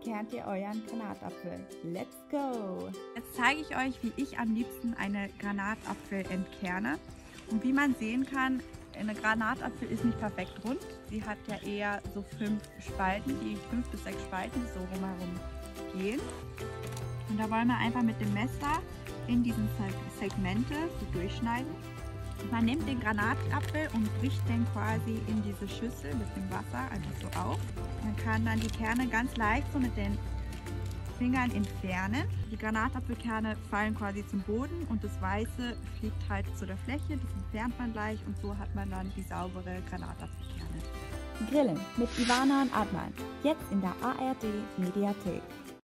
entkernt ihr euren Granatapfel. Let's go! Jetzt zeige ich euch, wie ich am liebsten eine Granatapfel entkerne. Und wie man sehen kann, eine Granatapfel ist nicht perfekt rund. Sie hat ja eher so fünf Spalten, die fünf bis sechs Spalten so rumherum gehen. Und da wollen wir einfach mit dem Messer in diesen Segmente so durchschneiden. Man nimmt den Granatapfel und bricht den quasi in diese Schüssel mit dem Wasser einfach so auf. Man kann dann die Kerne ganz leicht so mit den Fingern entfernen. Die Granatapfelkerne fallen quasi zum Boden und das Weiße fliegt halt zu der Fläche. Das entfernt man gleich und so hat man dann die saubere Granatapfelkerne. Grillen mit Ivana und Adnan. Jetzt in der ARD Mediathek.